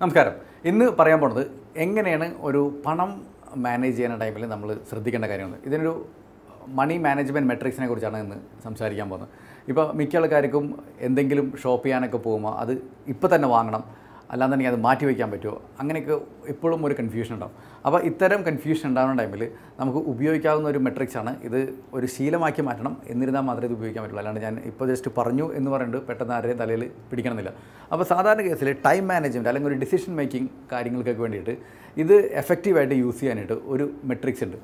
നമസ്കാരം. ഇന്ന് പറയാൻ പോണത് എങ്ങനെയാണ് ഒരു പണം മാനേജ് ചെയ്യുന്ന ടൈമിൽ നമ്മൾ ശ്രദ്ധിക്കേണ്ട കാര്യമാണ് ഇതിനൊരു മണി മാനേജ്മെന്റ് മെട്രിക്സിനെ കുറിച്ചാണ് ഇന്ന് സംസാരിക്കാൻ പോകുന്നത്. ഇപ്പോൾ മിക്ക ആൾക്കാർക്കും എന്തെങ്കിലും ഷോപ്പ് ചെയ്യാനൊക്കെ പോകുമ്പോൾ അത് ഇപ്പോൾ തന്നെ വാങ്ങണം. അല്ലാന്നുണ്ടെങ്കിൽ അത് മാറ്റി വയ്ക്കാൻ പറ്റുമോ? അങ്ങനെയൊക്കെ എപ്പോഴും ഒരു കൺഫ്യൂഷൻ ഉണ്ടാവും. അപ്പോൾ ഇത്തരം കൺഫ്യൂഷൻ ഉണ്ടാകുന്ന ടൈമിൽ നമുക്ക് ഉപയോഗിക്കാവുന്ന ഒരു മെട്രിക്സ് ആണ് ഇത് ഒരു ശീലമാക്കി മാറ്റണം എന്നിരുന്നാൽ മാത്രമേ ഇത് ഉപയോഗിക്കാൻ പറ്റുള്ളൂ. അല്ലാണ്ട് ഞാൻ ഇപ്പോൾ ജസ്റ്റ് പറഞ്ഞു എന്ന് പറഞ്ഞിട്ട് പെട്ടെന്ന് ആരുടെയും തലയിൽ പിടിക്കണമെന്നില്ല. അപ്പോൾ സാധാരണ കേസിൽ ടൈം മാനേജ്മെന്റ് അല്ലെങ്കിൽ ഒരു ഡിസിഷൻ മേക്കിംഗ് കാര്യങ്ങൾക്കൊക്കെ വേണ്ടിയിട്ട് ഇത് എഫക്റ്റീവായിട്ട് യൂസ് ചെയ്യാനായിട്ട് ഒരു മെട്രിക്സ് ഉണ്ട്.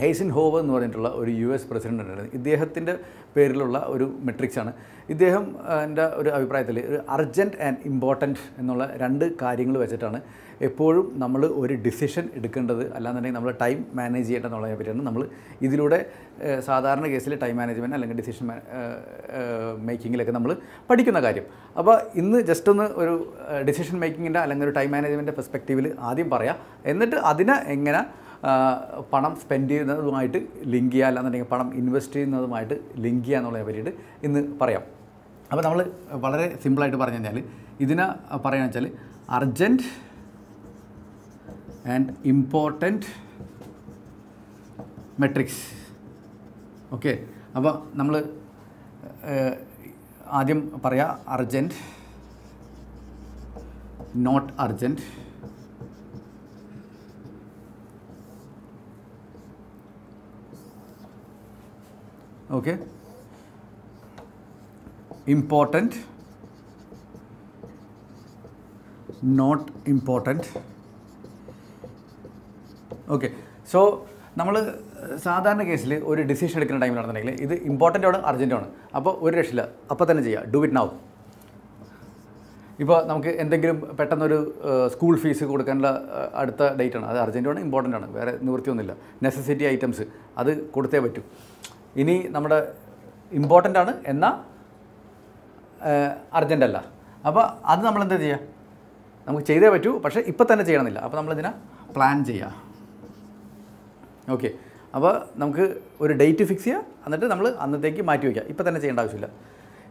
ഹെയ്സിൻ ഹോവ് എന്ന് പറഞ്ഞിട്ടുള്ള ഒരു യു എസ് പ്രസിഡന്റ് ഉണ്ടായിരുന്നു. ഇദ്ദേഹത്തിന്റെ പേരിലുള്ള ഒരു മെട്രിക്സാണ് ഇദ്ദേഹം എന്റെ ഒരു അഭിപ്രായത്തിൽ ഒരു അർജന്റ് ആൻഡ് ഇമ്പോർട്ടന്റ് എന്നുള്ള രണ്ട് കാര്യങ്ങൾ വെച്ചിട്ടാണ് എപ്പോഴും നമ്മൾ ഒരു ഡിസിഷൻ എടുക്കേണ്ടത്. അല്ലാന്നുണ്ടെങ്കിൽ നമ്മൾ ടൈം മാനേജ് ചെയ്യേണ്ടതെന്നുള്ളതിനെ പറ്റിയാണ് നമ്മൾ ഇതിലൂടെ സാധാരണ കേസിൽ ടൈം മാനേജ്മെന്റ് അല്ലെങ്കിൽ ഡിസിഷൻ മേക്കിങ്ങിലൊക്കെ നമ്മൾ പഠിക്കുന്ന കാര്യം. അപ്പോൾ ഇന്ന് ജസ്റ്റ് ഒന്ന് ഒരു ഡിസിഷൻ മേക്കിങ്ങിന്റെ അല്ലെങ്കിൽ ഒരു ടൈം മാനേജ്മെന്റ് പെർസ്പെക്റ്റീവിൽ ആദ്യം പറയാം. എന്നിട്ട് അതിനെ എങ്ങനെ പണം സ്പെൻഡ് ചെയ്യുന്നതുമായിട്ട് ലിങ്ക് ചെയ്യുക അല്ലാന്നുണ്ടെങ്കിൽ പണം ഇൻവെസ്റ്റ് ചെയ്യുന്നതുമായിട്ട് ലിങ്ക് ചെയ്യുക എന്നുള്ളതിനെ പറ്റിയിട്ട് ഇന്ന് പറയാം. അപ്പോൾ നമ്മൾ വളരെ സിമ്പിളായിട്ട് പറഞ്ഞു കഴിഞ്ഞാൽ ഇതിനെ പറയുക വെച്ചാൽ urgent and important matrix okay അപ്പോൾ നമ്മൾ ആദ്യം പറയാം urgent not urgent okay important not important okay so നമ്മൾ സാധാരണ കേസിൽ ഒരു ഡിസിഷൻ എടുക്കുന്ന ടൈമിലാണെന്നുണ്ടെങ്കിൽ ഇത് ഇമ്പോർട്ടന്റ് ആണ് അർജന്റ് ആണ്. അപ്പോൾ ഒരു രക്ഷയില്ല. അപ്പോൾ തന്നെ ചെയ്യുക ഡു ഇറ്റ് നൗ ഇപ്പോൾ നമുക്ക് എന്തെങ്കിലും പെട്ടെന്നൊരു സ്കൂൾ ഫീസ് കൊടുക്കാനുള്ള അടുത്ത ഡേറ്റ് ആണ്. അത് അർജന്റ് ആണ് ഇമ്പോർട്ടന്റ് ആണ്. വേറെ നിവൃത്തിയൊന്നുമില്ല. നെസസിറ്റി ഐറ്റംസ് അത് കൊടുത്തേ പറ്റൂ. ഇനി നമ്മുടെ ഇമ്പോർട്ടന്റ് ആണ് എന്നാൽ അർജന്റ് അല്ല. അപ്പോൾ അത് നമ്മൾ എന്താ ചെയ്യുക നമുക്ക് ചെയ്തേ പറ്റൂ പക്ഷേ ഇപ്പം തന്നെ ചെയ്യണമെന്നില്ല അപ്പോൾ നമ്മളിതിനെ പ്ലാൻ ചെയ്യുക ഓക്കെ അപ്പോൾ നമുക്ക് ഒരു ഡേറ്റ് ഫിക്സ് ചെയ്യുക എന്നിട്ട് നമ്മൾ അന്നത്തേക്ക് മാറ്റി വയ്ക്കുക ഇപ്പം തന്നെ ചെയ്യേണ്ട ആവശ്യമില്ല.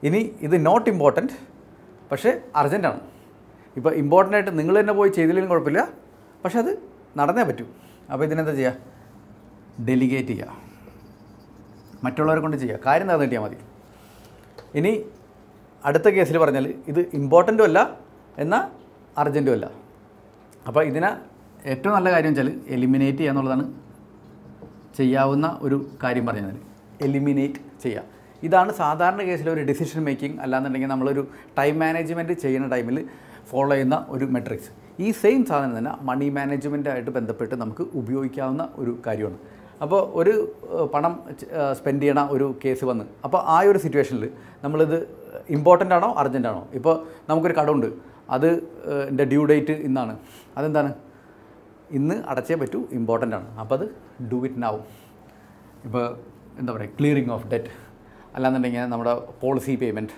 ഇനി ഇത് നോട്ട് ഇമ്പോർട്ടന്റ് പക്ഷേ അർജന്റാണ് ഇപ്പോൾ ഇമ്പോർട്ടന്റ് ആയിട്ട് നിങ്ങൾ തന്നെ പോയി ചെയ്തില്ലെങ്കിലും കുഴപ്പമില്ല. പക്ഷേ അത് നടന്നേ പറ്റൂ. അപ്പോൾ ഇതിനെന്താ ചെയ്യുക ഡെലിഗേറ്റ് ചെയ്യുക മറ്റുള്ളവരെ കൊണ്ട് ചെയ്യുക കാര്യം നടന്നു കിട്ടിയാൽ മതി. ഇനി അടുത്ത കേസിൽ പറഞ്ഞാൽ ഇത് ഇമ്പോർട്ടന്റും അല്ല എന്നാൽ അർജന്റും അല്ല. അപ്പോൾ ഇതിനെ ഏറ്റവും നല്ല കാര്യം വെച്ചാൽ എലിമിനേറ്റ് ചെയ്യുക എന്നുള്ളതാണ് ചെയ്യാവുന്ന ഒരു കാര്യം പറഞ്ഞാൽ എലിമിനേറ്റ് ചെയ്യുക. ഇതാണ് സാധാരണ കേസിൽ ഒരു ഡിസിഷൻ മേക്കിംഗ് അല്ലാന്നുണ്ടെങ്കിൽ നമ്മളൊരു ടൈം മാനേജ്മെന്റ് ചെയ്യുന്ന ടൈമിൽ ഫോളോ ചെയ്യുന്ന ഒരു മെട്രിക്സ് ഈ സെയിം സാധനം തന്നെ മണി മാനേജ്മെന്റായിട്ട് ബന്ധപ്പെട്ട് നമുക്ക് ഉപയോഗിക്കാവുന്ന ഒരു കാര്യമാണ്. അപ്പോൾ ഒരു പണം സ്പെൻഡ് ചെയ്യണ ഒരു കേസ് വന്ന്. അപ്പോൾ ആ ഒരു സിറ്റുവേഷനിൽ നമ്മളിത് ഇമ്പോർട്ടന്റ് ആണോ അർജന്റ് ആണോ? ഇപ്പോൾ നമുക്കൊരു കടമുണ്ട്. അത് എന്റെ ഡ്യൂ ഡേറ്റ് ഇന്നാണ്. അതെന്താണ്? ഇന്ന് അടച്ചേ പറ്റൂ ഇമ്പോർട്ടന്റ് ആണ്. അപ്പോൾ അത് ഡു ഇറ്റ് നൗ ഇപ്പോൾ എന്താ പറയുക ക്ലിയറിങ് ഓഫ് ഡെറ്റ് അല്ലാന്നുണ്ടെങ്കിൽ നമ്മുടെ പോളിസി പേയ്മെന്റ്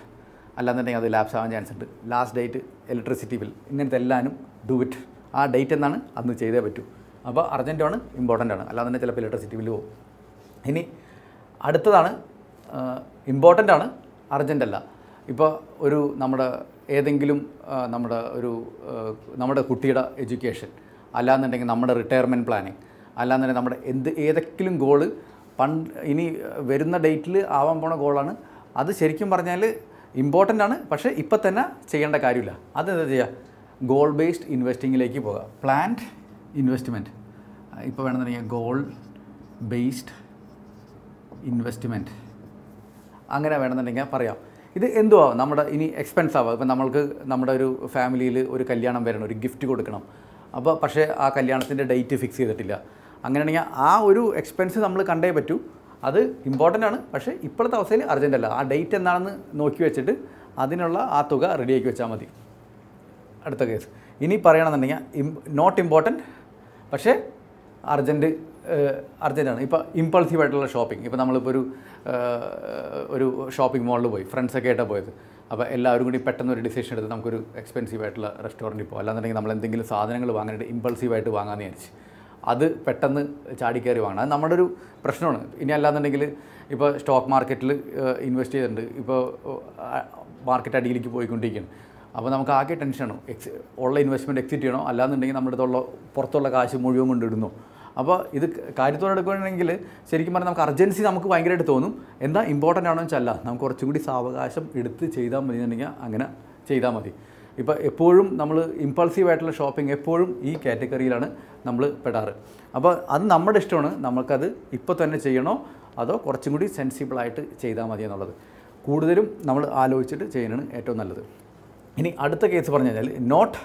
അല്ലാന്നുണ്ടെങ്കിൽ അത് ലാപ്സ് ആവാൻ ചാൻസ് ഉണ്ട്. ലാസ്റ്റ് ഡേറ്റ് ഇലക്ട്രിസിറ്റി ബിൽ ഇങ്ങനത്തെ എല്ലാനും ഡു ഇറ്റ് ആ ഡേറ്റ് എന്നാണ് അന്ന് ചെയ്തേ പറ്റൂ. അപ്പോൾ അർജന്റാണ് ഇമ്പോർട്ടന്റ് ആണ്. അല്ലാതെ തന്നെ ചിലപ്പോൾ ഇലക്ട്രിസിറ്റി ബില്ല് പോകും. ഇനി അടുത്തതാണ് ഇമ്പോർട്ടന്റ് ആണ് അർജന്റ് അല്ല. ഇപ്പോൾ ഒരു നമ്മുടെ ഏതെങ്കിലും നമ്മുടെ ഒരു നമ്മുടെ കുട്ടിയുടെ എഡ്യൂക്കേഷൻ അല്ലാന്നുണ്ടെങ്കിൽ നമ്മുടെ റിട്ടയർമെന്റ് പ്ലാനിങ് അല്ലാന്നുണ്ടെങ്കിൽ നമ്മുടെ എന്ത് ഏതെങ്കിലും ഗോൾ പണ്ട് ഇനി വരുന്ന ഡേറ്റിൽ ആവാൻ പോണ ഗോളാണ് അത് ശരിക്കും പറഞ്ഞാൽ ഇമ്പോർട്ടന്റ് ആണ്. പക്ഷേ ഇപ്പം തന്നെ ചെയ്യേണ്ട കാര്യമില്ല. അതെന്താ ചെയ്യുക? ഗോൾ ബേസ്ഡ് ഇൻവെസ്റ്റിങ്ങിലേക്ക് പോകുക പ്ലാൻഡ് ഇൻവെസ്റ്റ്മെന്റ് ഇപ്പോൾ വേണമെന്നുണ്ടെങ്കിൽ ഗോൾ ബേസ്ഡ് ഇൻവെസ്റ്റ്മെന്റ് അങ്ങനെ വേണമെന്നുണ്ടെങ്കിൽ പറയാം. ഇത് എന്തുവാ? നമ്മുടെ ഇനി എക്സ്പെൻസ് ആവാം. ഇപ്പം നമ്മൾക്ക് നമ്മുടെ ഒരു ഫാമിലിയിൽ ഒരു കല്യാണം വരണം ഒരു ഗിഫ്റ്റ് കൊടുക്കണം. അപ്പോൾ പക്ഷേ ആ കല്യാണത്തിന്റെ ഡേറ്റ് ഫിക്സ് ചെയ്തിട്ടില്ല. അങ്ങനെയാണെങ്കിൽ ആ ഒരു എക്സ്പെൻസ് നമ്മൾ കണ്ടേ പറ്റൂ. അത് ഇമ്പോർട്ടന്റ് ആണ്. പക്ഷേ ഇപ്പോഴത്തെ അവസ്ഥയിൽ അർജന്റ് അല്ല. ആ ഡേറ്റ് എന്താണെന്ന് നോക്കി വെച്ചിട്ട് അതിനുള്ള ആ തുക റെഡിയാക്കി വെച്ചാൽ മതി. അടുത്ത കേസ് ഇനി പറയണമെന്നുണ്ടെങ്കിൽ നോട്ട് ഇമ്പോർട്ടന്റ് പക്ഷേ അർജന്റ് അർജന്റാണ് ഇപ്പോൾ ഇമ്പൾസീവായിട്ടുള്ള ഷോപ്പിംഗ്. ഇപ്പോൾ നമ്മളിപ്പോൾ ഒരു ഒരു ഷോപ്പിംഗ് മാളിൽ പോയി. ഫ്രണ്ട്സൊക്കെ ആയിട്ടാണ് പോയത്. അപ്പോൾ എല്ലാവരും കൂടി പെട്ടെന്ന് ഒരു ഡിസിഷൻ എടുത്ത് നമുക്കൊരു എക്സ്പെൻസീവ് ആയിട്ടുള്ള റെസ്റ്റോറന്റിൽ പോകും അല്ലാന്നുണ്ടെങ്കിൽ നമ്മൾ എന്തെങ്കിലും സാധനങ്ങൾ വാങ്ങാനായിട്ട് ഇമ്പൾസീവായിട്ട് വാങ്ങാമെന്ന് വിചാരിച്ച്. അത് പെട്ടെന്ന് ചാടിക്കയറി വാങ്ങണം. അത് നമ്മുടെ ഒരു പ്രശ്നമാണ്. ഇനി അല്ലാന്നുണ്ടെങ്കിൽ ഇപ്പോൾ സ്റ്റോക്ക് മാർക്കറ്റിൽ ഇൻവെസ്റ്റ് ചെയ്തിട്ടുണ്ട്. ഇപ്പോൾ മാർക്കറ്റ് അടിയിലേക്ക് പോയിക്കൊണ്ടിരിക്കുകയാണ്. അപ്പോൾ നമുക്ക് ആകെ ടെൻഷനാണ് എക്സ് ഉള്ള ഇൻവെസ്റ്റ്മെന്റ് എക്സിറ്റ് ചെയ്യണോ? അല്ലാന്നുണ്ടെങ്കിൽ നമ്മുടെ അടുത്തുള്ള പുറത്തുള്ള കാശ് മുഴുവൻ കൊണ്ടിടുന്നു. അപ്പോൾ ഇത് കാര്യത്തോടെ എടുക്കുകയാണെങ്കിൽ ശരിക്കും പറഞ്ഞാൽ നമുക്ക് അർജൻസി നമുക്ക് ഭയങ്കരമായിട്ട് തോന്നും. എന്താ ഇമ്പോർട്ടന്റ് ആണോ വെച്ചല്ല നമുക്ക് കുറച്ചും കൂടി സാവകാശം എടുത്ത് ചെയ്താൽ മതി എന്നുണ്ടെങ്കിൽ അങ്ങനെ ചെയ്താൽ മതി. ഇപ്പോൾ എപ്പോഴും നമ്മൾ ഇമ്പൾസീവ് ആയിട്ടുള്ള ഷോപ്പിംഗ് എപ്പോഴും ഈ കാറ്റഗറിയിലാണ് നമ്മൾ പെടാറ്. അപ്പോൾ അത് നമ്മുടെ ഇഷ്ടമാണ്. നമുക്കത് ഇപ്പോൾ തന്നെ ചെയ്യണോ? അതോ കുറച്ചും കൂടി സെൻസിബിളായിട്ട് ചെയ്താൽ മതി എന്നുള്ളത്. കൂടുതലും നമ്മൾ ആലോചിച്ചിട്ട് ചെയ്യുന്നതാണ് ഏറ്റവും നല്ലത്. ഇനി അടുത്ത കേസ് പറഞ്ഞു കഴിഞ്ഞാൽ not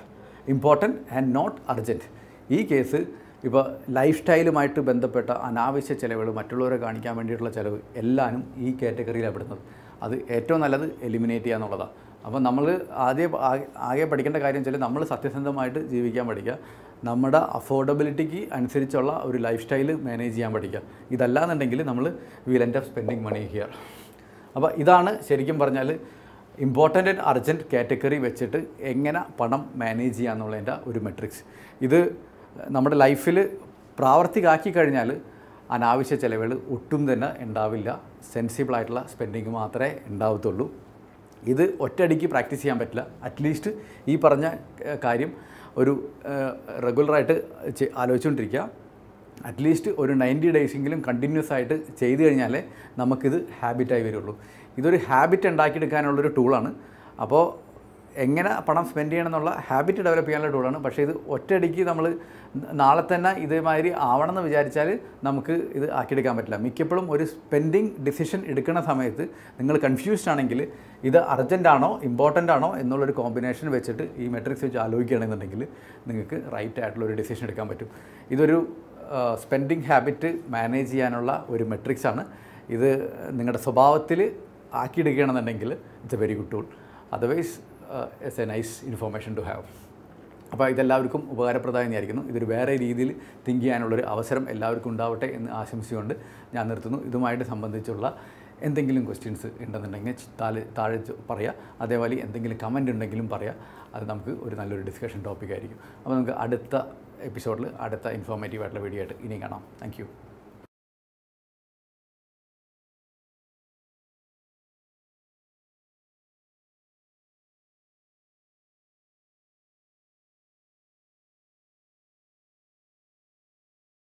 important and not urgent ഈ കേസ് ഇപ്പോൾ ലൈഫ് സ്റ്റൈലുമായിട്ട് ബന്ധപ്പെട്ട അനാവശ്യ ചിലവുകൾ മറ്റുള്ളവരെ കാണിക്കാൻ വേണ്ടിയിട്ടുള്ള ചിലവ് എല്ലാനും ഈ കാറ്റഗറിയിലാണ് പെടുന്നത്. അത് ഏറ്റവും നല്ലത് എലിമിനേറ്റ് ചെയ്യുക എന്നുള്ളതാണ് അപ്പോൾ നമ്മൾ ആദ്യം ആകെ- ആകെ പഠിക്കേണ്ട കാര്യം വെച്ചാൽ നമ്മൾ സത്യസന്ധമായിട്ട് ജീവിക്കാൻ പഠിക്കുക. നമ്മുടെ അഫോർഡബിലിറ്റിക്ക് അനുസരിച്ചുള്ള ഒരു ലൈഫ് സ്റ്റൈൽ മാനേജ് ചെയ്യാൻ പഠിക്കുക. ഇതല്ലാന്നുണ്ടെങ്കിൽ നമ്മൾ will end of spending money here അപ്പോൾ ഇതാണ് ശരിക്കും പറഞ്ഞാൽ ഇമ്പോർട്ടന്റ് ആൻഡ് അർജന്റ് കാറ്റഗറി വെച്ചിട്ട് എങ്ങനെ പണം മാനേജ് ചെയ്യാന്നുള്ളതിന്റെ ഒരു മെട്രിക്സ്. ഇത് നമ്മുടെ ലൈഫിൽ പ്രാവർത്തികമാക്കി കഴിഞ്ഞാൽ അനാവശ്യ ചിലവുകൾ ഒട്ടും തന്നെ ഉണ്ടാവില്ല. സെൻസിബിളായിട്ടുള്ള സ്പെൻഡിങ് മാത്രമേ ഉണ്ടാവത്തുള്ളൂ. ഇത് ഒറ്റയടിക്ക് പ്രാക്ടീസ് ചെയ്യാൻ പറ്റില്ല. അറ്റ്ലീസ്റ്റ് ഈ പറഞ്ഞ കാര്യം ഒരു റെഗുലറായിട്ട് ആലോചിച്ചുകൊണ്ടിരിക്കുക. അറ്റ്ലീസ്റ്റ് ഒരു നയന്റി ഡേയ്സെങ്കിലും കണ്ടിന്യൂസ് ആയിട്ട് ചെയ്തു കഴിഞ്ഞാൽ നമുക്കിത് ഹാബിറ്റായി വരുള്ളൂ. ഇതൊരു ഹാബിറ്റ് ഉണ്ടാക്കിയെടുക്കാനുള്ളൊരു ടൂളാണ് അപ്പോൾ എങ്ങനെ പണം സ്പെൻഡ് ചെയ്യണം എന്നുള്ള ഹാബിറ്റ് ഡെവലപ്പ് ചെയ്യാനുള്ള ടൂളാണ് പക്ഷേ ഇത് ഒറ്റയടിക്ക് നമ്മൾ നാളെ തന്നെ ഇതേമാതിരി ആവണമെന്ന് വിചാരിച്ചാൽ നമുക്ക് ഇത് ആക്കിയെടുക്കാൻ പറ്റില്ല. മിക്കപ്പോഴും ഒരു സ്പെൻഡിങ് ഡിസിഷൻ എടുക്കുന്ന സമയത്ത് നിങ്ങൾ കൺഫ്യൂസ്ഡ് ആണെങ്കിൽ ഇത് അർജന്റ് ആണോ ഇമ്പോർട്ടന്റ് ആണോ എന്നുള്ളൊരു കോമ്പിനേഷൻ വെച്ചിട്ട് ഈ മെട്രിക്സ് വെച്ച് ആലോചിക്കുകയാണെന്നുണ്ടെങ്കിൽ നിങ്ങൾക്ക് റൈറ്റ് ആയിട്ടുള്ള ഒരു ഡിസിഷൻ എടുക്കാൻ പറ്റും. ഇതൊരു സ്പെൻഡിങ് ഹാബിറ്റ് മാനേജ് ചെയ്യാനുള്ള ഒരു മെട്രിക്സ് ആണ്. ഇത് നിങ്ങളുടെ സ്വഭാവത്തിൽ ആക്കിയെടുക്കുകയാണെന്നുണ്ടെങ്കിൽ it's a very good tool otherwise it's a nice information to have അപ്പോൾ ഇതെല്ലാവർക്കും ഉപകാരപ്രദമായി വിചാരിക്കുന്നു. ഇതൊരു വേറെ രീതിയിൽ തിങ്ക് ചെയ്യാനുള്ളൊരു അവസരം എല്ലാവർക്കും ഉണ്ടാവട്ടെ എന്ന് ആശംസിച്ചുകൊണ്ട് ഞാൻ നിർത്തുന്നു. ഇതുമായിട്ട് സംബന്ധിച്ചുള്ള എന്തെങ്കിലും ക്വസ്റ്റ്യൻസ് ഉണ്ടെന്നുണ്ടെങ്കിൽ താഴെ താഴെ പറയുക അതേപോലെ എന്തെങ്കിലും കമന്റ് ഉണ്ടെങ്കിലും പറയുക അത് നമുക്ക് ഒരു നല്ലൊരു ഡിസ്കഷൻ ടോപ്പിക്കായിരിക്കും അപ്പോൾ നമുക്ക് അടുത്ത എപ്പിസോഡിൽ അടുത്ത ഇൻഫോർമേറ്റീവ് ആയിട്ടുള്ള വീഡിയോ ആയിട്ട് ഇനിയും കാണാം. താങ്ക്